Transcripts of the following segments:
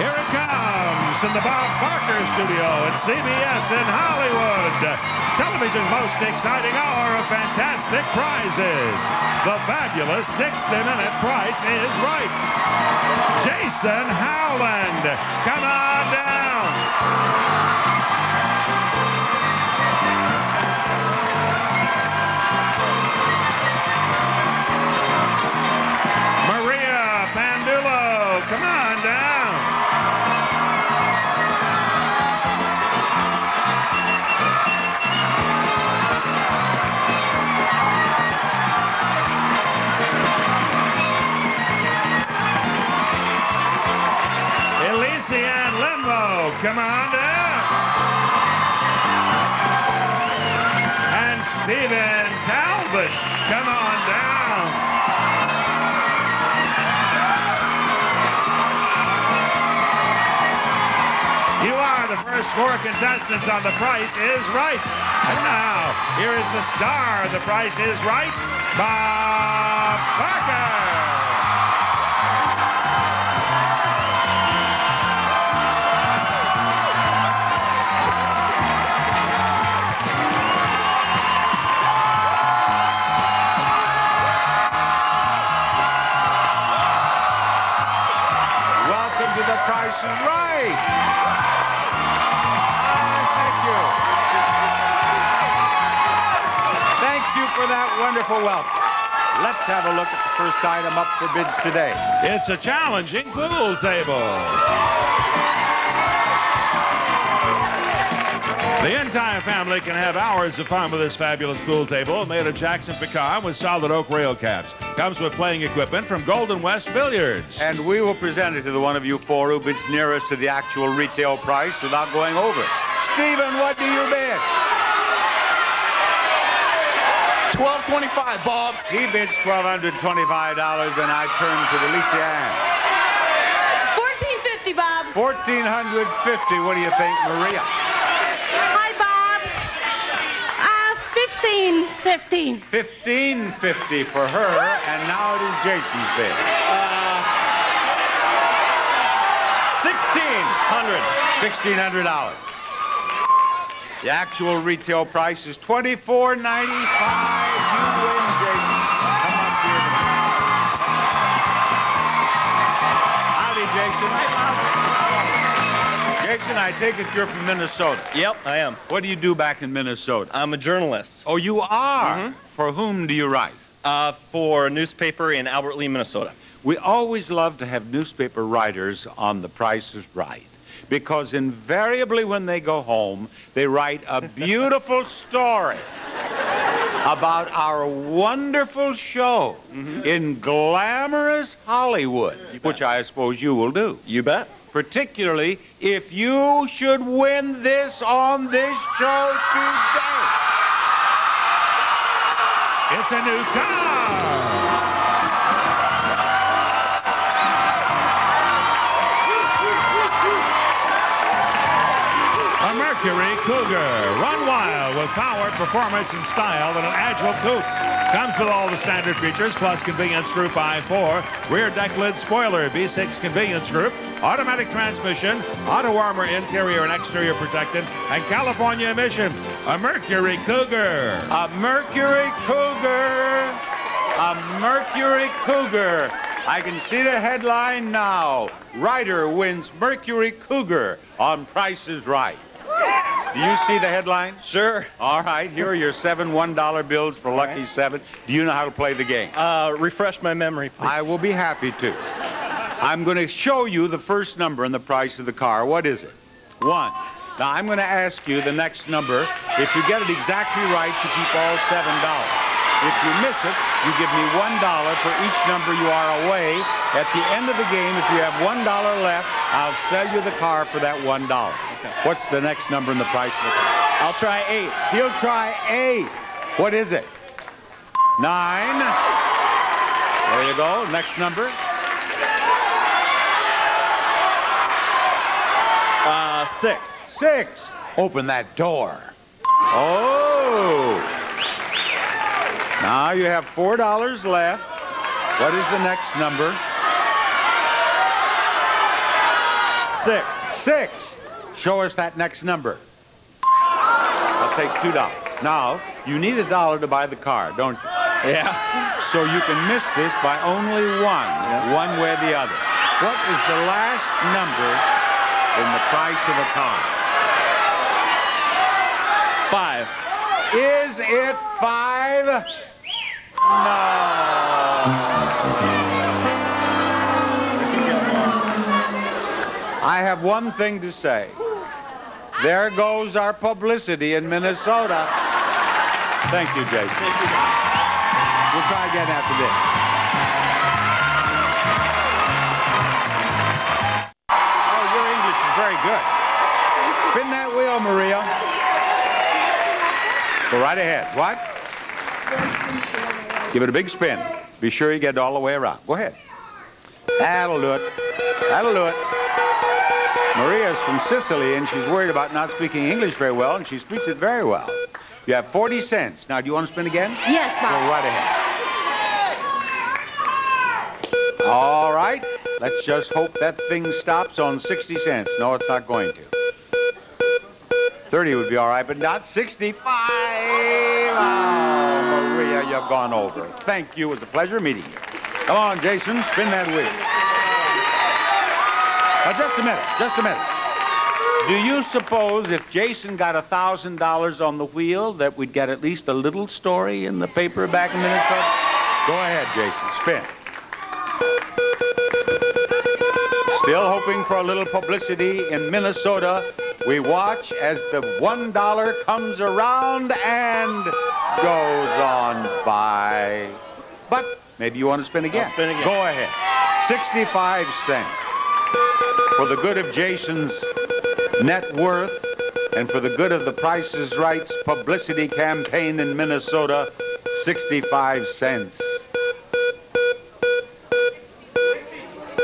Here it comes from the Bob Barker studio at CBS in Hollywood. Television's most exciting hour of fantastic prizes. The fabulous 60-minute price is right. Jason Howland, come on down. Stephen Talbot, come on down. You are the first four contestants on The Price is Right. And now, here is the star of The Price is Right, Bob Barker. Welcome. Let's have a look at the first item up for bids today. It's a challenging pool table. The entire family can have hours of fun with this fabulous pool table made of Jackson pecan with solid oak rail caps. Comes with playing equipment from Golden West Billiards. And we will present it to the one of you four who bids nearest to the actual retail price without going over. Stephen, what do you bid? 1225, Bob. He bids $1,225, and I turn to the Lysiane. 1450, Bob. 1450 What do you think, Maria? Hi, Bob. Uh, 15, 15. 1550 for her, and now it is Jason's bid. 1600. $1,600. The actual retail price is $24.95. You win, Jason. Come up here. Howdy, Jason. Jason, I take it you're from Minnesota. Yep, I am. What do you do back in Minnesota? I'm a journalist Oh, you are? Mhm. For whom do you write? uh, for a newspaper in Albert Lea, Minnesota. We always love to have newspaper writers on The Price is Right because invariably when they go home, they write a beautiful story about our wonderful show mm-hmm. in glamorous Hollywood, which I suppose you will do. You bet. Particularly if you should win this on this show today. It's a new car. A Mercury Cougar. Run wild with power, performance, and style in an agile coupe. Comes with all the standard features, plus convenience group i4, rear deck lid spoiler, V6 convenience group, automatic transmission, auto armor interior and exterior protected, and California emission. A Mercury Cougar. A Mercury Cougar. A Mercury Cougar. I can see the headline now. Writer wins Mercury Cougar on Price is Right. Do you see the headline? Sure. All right, here are your seven $1 bills for Lucky right. Seven. Do you know how to play the game? Uh, refresh my memory, please. I will be happy to. I'm going to show you the first number and the price of the car. What is it? One. Now, I'm going to ask you the next number. If you get it exactly right, you keep all $7. If you miss it, you give me $1 for each number you are away. At the end of the game, if you have $1 left, I'll sell you the car for that $1. What's the next number in the price book? I'll try eight. He'll try eight. What is it? Nine. There you go. Next number. Uh, six. Six. Open that door. Oh. Now you have $4 left. What is the next number? Six. Six. Show us that next number. I'll take two dollars. Now, you need a dollar to buy the car, don't you? Yeah. So you can miss this by only one, one way or the other. What is the last number in the price of a car? Five. Is it five? No. I have one thing to say. There goes our publicity in Minnesota. Thank you, Jason. Thank you. We'll try again after this. Oh, your English is very good. Spin that wheel, Maria. Go right ahead. What? Give it a big spin. Be sure you get it all the way around. Go ahead. That'll do it. That'll do it. Maria's from Sicily, and she's worried about not speaking English very well, and she speaks it very well. You have 40 cents. Now, do you want to spin again? Yes, Bob. Go right ahead. All right. Let's just hope that thing stops on 60 cents. No, it's not going to. 30 would be all right, but not 65. Oh, Maria, you've gone over. Thank you. It was a pleasure meeting you. Come on, Jason. Spin that wheel. Now, just a minute. Just a minute. Do you suppose if Jason got a thousand dollars on the wheel that we'd get at least a little story in the paper back in Minnesota? Go ahead, Jason. Spin. Still hoping for a little publicity in Minnesota. We watch as the one dollar comes around and goes on by. But maybe you want to spin again. I'll spin again. Go ahead. 65 cents. For the good of Jason's net worth and for the good of the Price's Right's publicity campaign in Minnesota, 65 cents.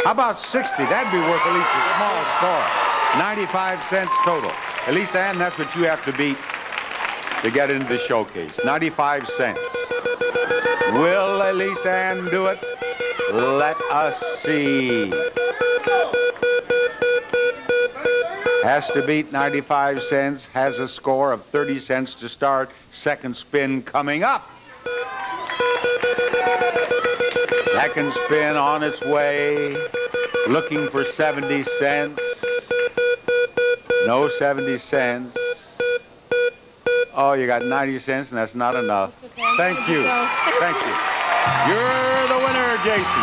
How about 60? That'd be worth at least a small score. 95 cents total. Elisa Ann, that's what you have to beat to get into the showcase. 95 cents. Will Elisa Ann do it? Let us see. Has to beat 95 cents, has a score of 30 cents to start. Second spin coming up. Second spin on its way, looking for 70 cents. No 70 cents. Oh, you got 90 cents, and that's not enough. Thank you. Thank you. You're the winner, Jason.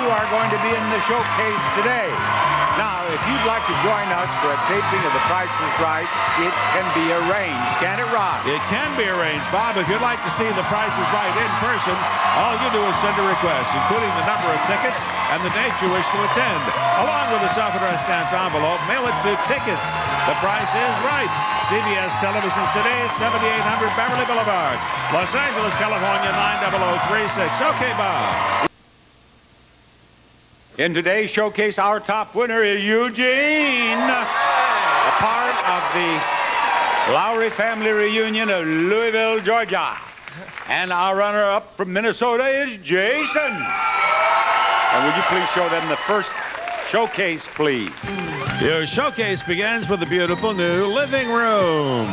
You are going to be in the showcase today. Now, if you'd like to join us for a taping of The Price is Right, it can be arranged. Can it, Rod? It can be arranged, Bob. If you'd like to see The Price is Right in person, all you do is send a request, including the number of tickets and the date you wish to attend. Along with a self-addressed stamped envelope, mail it to Tickets. The Price is Right. CBS Television City, 7800 Beverly Boulevard, Los Angeles, California, 90036. Okay, Bob. In today's showcase, our top winner is Eugene, a part of the Lowry family reunion of Louisville, Georgia. And our runner-up from Minnesota is Jason. And would you please show them the first showcase, please? Your showcase begins with the beautiful new living room.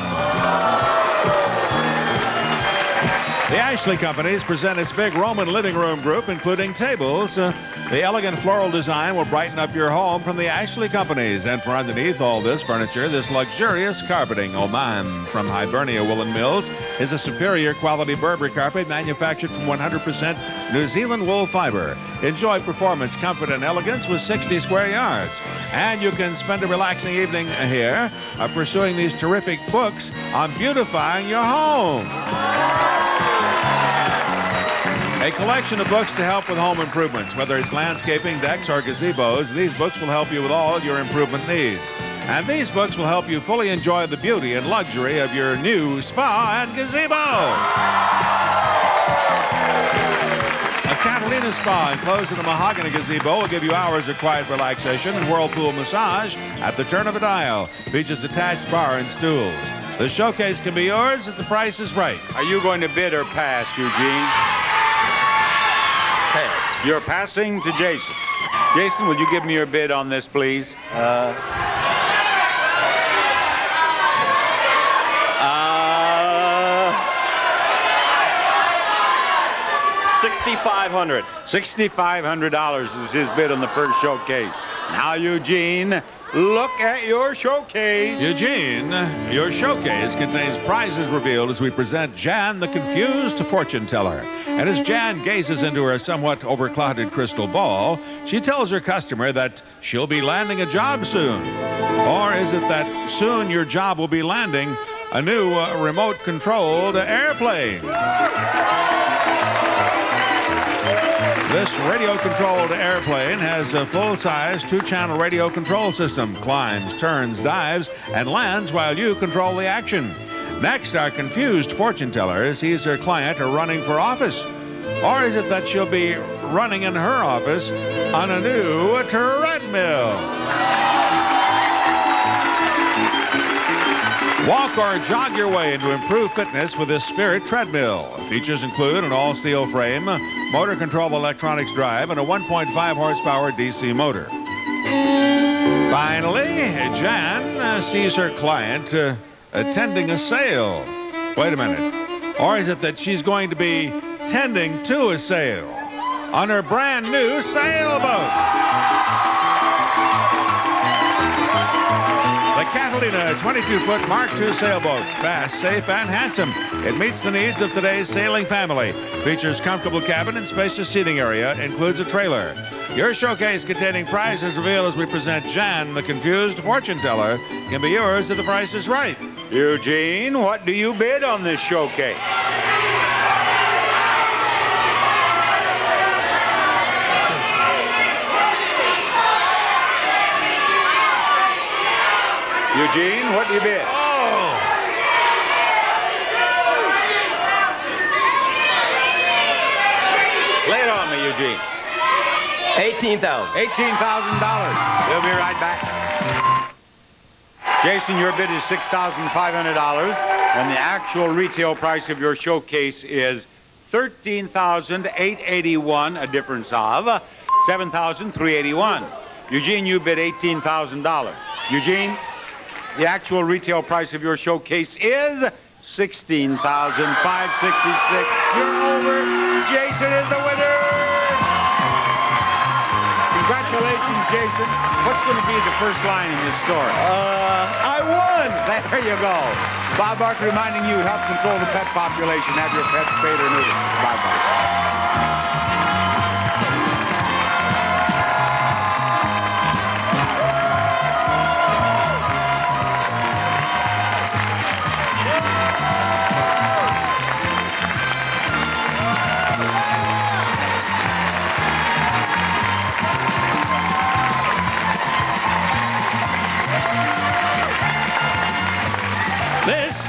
The Ashley Companies present its big Roman living room group, including tables. Uh, the elegant floral design will brighten up your home from the Ashley Companies. And for underneath all this furniture, this luxurious carpeting, Oman from Hibernia Woolen Mills, is a superior quality Berber carpet manufactured from 100% New Zealand wool fiber. Enjoy performance, comfort, and elegance with 60 square yards. And you can spend a relaxing evening here uh, pursuing these terrific books on beautifying your home. A collection of books to help with home improvements. Whether it's landscaping, decks, or gazebos, these books will help you with all your improvement needs. And these books will help you fully enjoy the beauty and luxury of your new spa and gazebo. A Catalina Spa enclosed in a mahogany gazebo will give you hours of quiet relaxation and whirlpool massage at the turn of a dial. Features detached bar and stools. The showcase can be yours if the price is right. Are you going to bid or pass, Eugene? Pass. You're passing to Jason. Jason, will you give me your bid on this, please? Uh, uh, 6,500. $6,500 is his bid on the first showcase. Now, Eugene, look at your showcase. Eugene, your showcase contains prizes revealed as we present Jan, the confused fortune teller. And as Jan gazes into her somewhat overclouded crystal ball, she tells her customer that she'll be landing a job soon. Or is it that soon your job will be landing a new uh, remote controlled airplane? This radio controlled airplane has a full size two channel radio control system, climbs, turns, dives, and lands while you control the action. Next, our confused fortune teller sees her client running for office. Or is it that she'll be running in her office on a new treadmill? Walk or jog your way into improved fitness with this Spirit treadmill. Features include an all-steel frame, motor control electronics drive, and a 1.5 horsepower DC motor. Finally, Jan sees her client uh, attending a sale. Wait a minute. Or is it that she's going to be tending to a sale on her brand new sailboat? The Catalina 22-foot Mark II sailboat. Fast, safe, and handsome. It meets the needs of today's sailing family. Features comfortable cabin and spacious seating area. Includes a trailer. Your showcase containing prizes revealed as we present Jan, the confused fortune teller, can be yours if the price is right. Eugene, what do you bid on this showcase? Eugene, what do you bid? Oh! Lay it on me, Eugene. 18,000. $18,000. We'll be right back. Jason, your bid is $6,500, and the actual retail price of your showcase is 13,881, a difference of 7,381. Eugene, you bid $18,000. Eugene, the actual retail price of your showcase is 16,566. You're over. Jason is the winner. Congratulations, Jason. What's going to be the first line in this story? Uh, I won. There you go. Bob Barker reminding you, help control the pet population. Have your pets spayed or neutered. Bye-bye.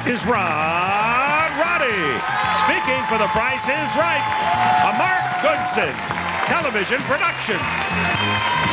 Is Rod Roddy speaking for The Price is Right, a Mark Goodson television production.